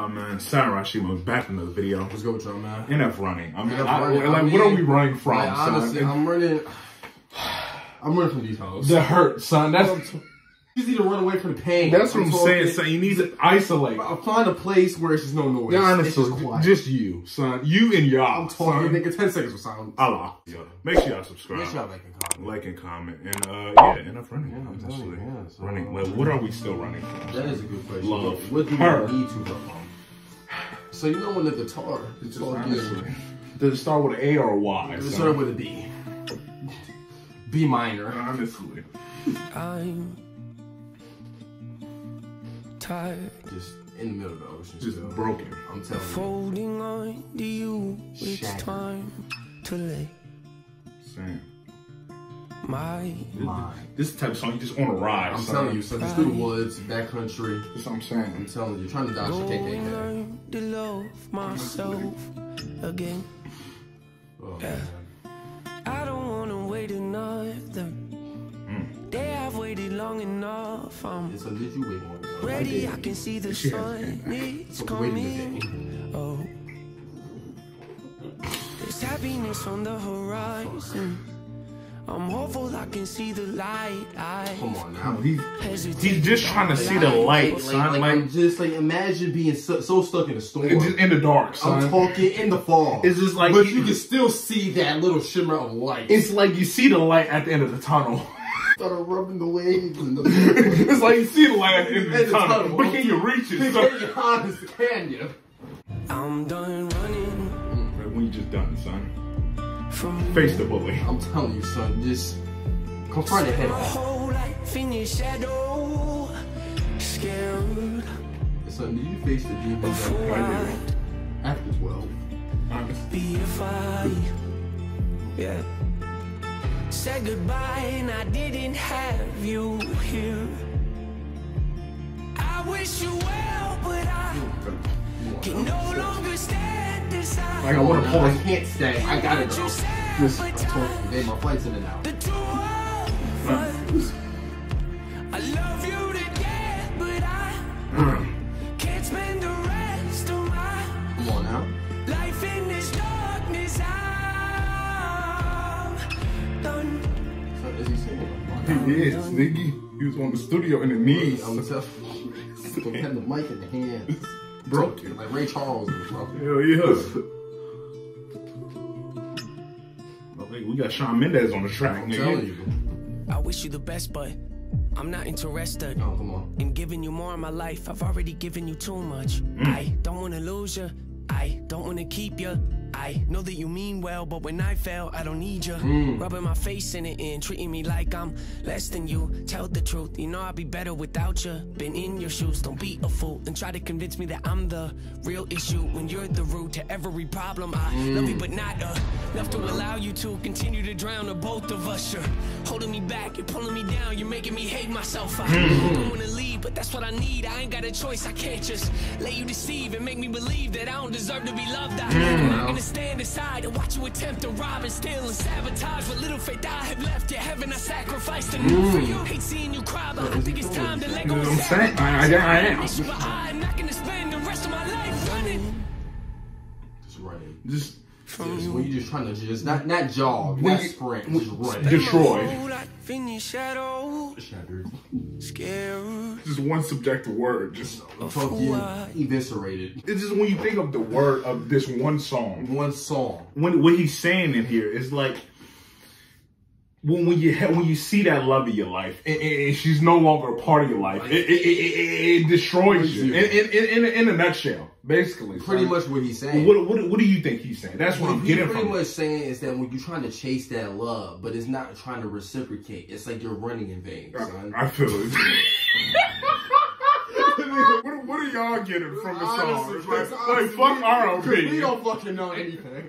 y'all, man? Sararashi was back in the video. Let's go with y'all, man. NF running. I mean, NF I- running, like, I what are we running from, Like, son? honestly, I'm running. I'm running from these hoes. the hurt, son. That's You need to run away from the pain. that's what I'm talking- saying, son. You need to isolate. I find a place where it's just no noise. Yeah, it's just quiet. just you, son. You and y'all. I'm talking, nigga. Ten seconds of silence. Allah. Yeah. Make sure y'all subscribe. Make sure y'all like and comment. like and comment. And uh yeah, enough running. Yeah, I'm honestly. yeah, so- running. Like, what are we still running from? That is a good question. Love. What do we need to run? So you know when the guitar, the guitar Honestly. gives, Does it start with an A or a Y? it son? started with a B. B minor. Honestly. I'm tired Just in the middle of the ocean. Just still. broken. I'm telling you. folding on to you. It's Shattered. time to lay Same. My Mine. This type of song you just want to ride. I'm son. telling you, son. Just through the woods, back backcountry. That's what I'm saying. I'm telling you, trying to dodge the going KKK. learn to love myself again. Oh, Yeah. I don't wanna wait another mm. day. I've waited long enough. I'm And so did you wait one? ready. I can see the She sun. It's So wait a coming. Oh, there's happiness on the horizon. I'm hopeful I can see the light. I Come on now. He's, hesitate. he's just trying to see the light, Like, son. like, Like, I'm just like imagine being so, so stuck in a storm. just in the dark, son. I'm talking in the fall. It's just like but he- you can still see that little shimmer of light. It's like you see the light at the end of the tunnel. started rubbing the waves and the. it's like you see the light at the end of the, In the tunnel, tunnel. but can you reach it? You son? can't get honest, can you? I'm done running When you just done, son. From Face the bully. I'm telling you, son, just confront it head my on. whole life in your shadow. Scared Son, did you face the demons before after, I after 12? Honestly. be a fire. Yeah. Said goodbye and I didn't have you here. I wish you well, but I can no longer stand aside. Like I want to I pause. can't stay. I gotta go. you said, I told you, babe, my flight's in and out. The two of us. I love you to death, but I can't spend the rest of my Come on now. life in this darkness. I'm done. Son, is he singing? He is, nigga. He was on the studio in the knees. I'm you. Have the mic in the hand. Broken. Like Ray Charles. Bro. Hell yeah. I think we got Shawn Mendes on the track, I'm nigga. telling you. I wish you the best, but I'm not interested No, come on. in giving you more of my life. I've already given you too much. Mm. I don't wanna lose you. I don't wanna keep you. I know that you mean well, but when I fail, I don't need you. Hmm. Rubbing my face in it and treating me like I'm less than you. Tell the truth, you know I'd be better without you. Been in your shoes, don't be a fool and try to convince me that I'm the real issue when you're the root to every problem. I love you, hmm. but not uh, enough to allow you to continue to drown the both of us. You're holding me back, you're pulling me down, you're making me hate myself. I hmm. don't wanna leave, but that's what I need. I ain't got a choice, I can't just let you deceive and make me believe that I don't deserve to be loved. I, hmm. I'm not gonna stand aside and watch you attempt to rob and steal and sabotage what little faith I have left. Yet heaven I sacrificed enough hmm. for you. Hate seeing you cry, but I think it's time to let go. You know what I'm saying? I, I, I am. I'm not gonna spend the rest of my life running Just running. Just from Just you. when you just trying to just not not jog, When not you- sprint, when- just run. Destroyed. Whole life in your shadow, Shattered. scared. just one subjective word. Just I'm eviscerated. it's just when you think of the word of this one song. One song. When what he's saying in here is like when when you when you see that love of your life and, and- and she's no longer a part of your life, it it, it, it, it destroys you. In, in, in, in, in a nutshell, basically. Pretty son. much what he's saying. What, what what do you think he's saying? That's what What I'm getting pretty from. it. much saying is that when you're trying to chase that love, but it's not trying to reciprocate, it's like you're running in vain, son. I feel it. what, what are y'all getting from the song? It's like, like fuck R.O.P. We don't fucking know anything.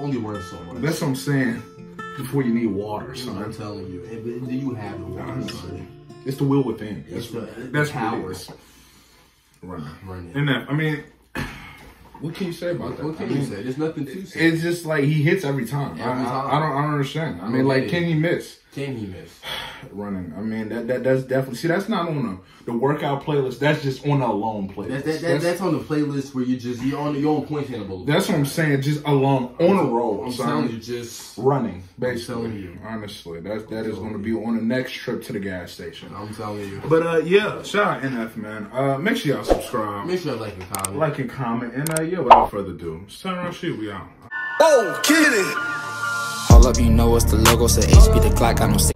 only run so much. That's what I'm saying. Before you need water, so I'm telling you. And, do you have the water, Honestly. son? It's the will within. It's That's, the- that's power. power. Running. Running. And that, I mean, what can you say about that? What can I you mean, say? There's nothing to say. It's just like he hits every time. I- Every I, time. I don't. I don't understand. I, I mean, like, can he miss Can he miss? Running? I mean, that, that that's definitely. See, that's not on the the workout playlist. That's just on the alone playlist. That, that, that, that's, that's on the playlist where you just you're on your own point handle. that's what I'm saying. Just alone on a roll. I'm son. telling you, just running. Basically, telling you. honestly, that that is going to be on the next trip to the gas station. I'm telling you. But uh, yeah, shout out NF man. Uh, make sure y'all subscribe, Make sure you like and comment. like and comment, and uh, yeah, without further ado, it's time around shoot. We out. Oh, kidding. Hold up, you know it's the logo, so HB the clock, I don't say.